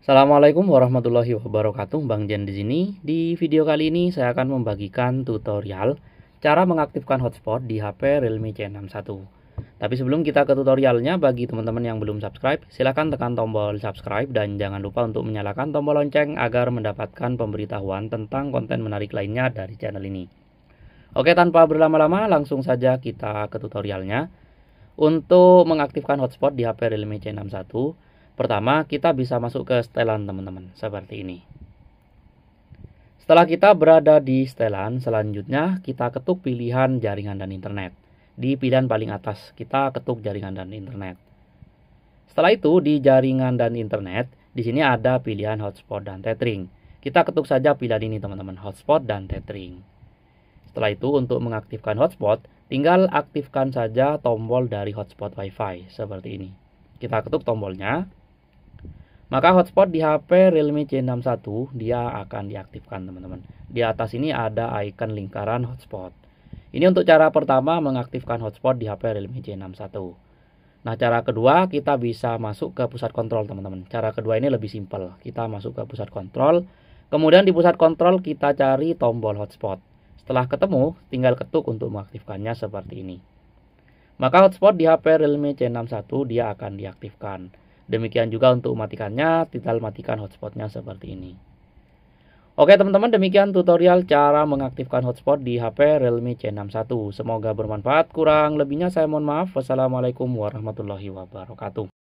Assalamualaikum warahmatullahi wabarakatuh. Bang Jen di sini. Di video kali ini saya akan membagikan tutorial cara mengaktifkan hotspot di HP Realme C61. Tapi sebelum kita ke tutorialnya, bagi teman-teman yang belum subscribe, silahkan tekan tombol subscribe dan jangan lupa untuk menyalakan tombol lonceng agar mendapatkan pemberitahuan tentang konten menarik lainnya dari channel ini. Oke, tanpa berlama-lama, langsung saja kita ke tutorialnya. Untuk mengaktifkan hotspot di HP Realme C61, Pertama, kita bisa masuk ke setelan teman-teman, seperti ini. Setelah kita berada di setelan, selanjutnya kita ketuk pilihan jaringan dan internet. Di pilihan paling atas, kita ketuk jaringan dan internet. Setelah itu, di jaringan dan internet, di sini ada pilihan hotspot dan tethering. Kita ketuk saja pilihan ini teman-teman, hotspot dan tethering. Setelah itu, untuk mengaktifkan hotspot, tinggal aktifkan saja tombol dari hotspot WiFi, seperti ini. Kita ketuk tombolnya, maka hotspot di HP Realme C61 dia akan diaktifkan teman-teman. Di atas ini ada icon lingkaran hotspot. Ini untuk cara pertama mengaktifkan hotspot di HP Realme C61. Nah, cara kedua kita bisa masuk ke pusat kontrol teman-teman. Cara kedua ini lebih simpel. Kita masuk ke pusat kontrol. Kemudian di pusat kontrol kita cari tombol hotspot. Setelah ketemu, tinggal ketuk untuk mengaktifkannya seperti ini. Maka hotspot di HP Realme C61 dia akan diaktifkan. Demikian juga untuk matikannya, tinggal matikan hotspotnya seperti ini. Oke teman-teman, demikian tutorial cara mengaktifkan hotspot di HP Realme C61. Semoga bermanfaat, kurang lebihnya saya mohon maaf. Wassalamualaikum warahmatullahi wabarakatuh.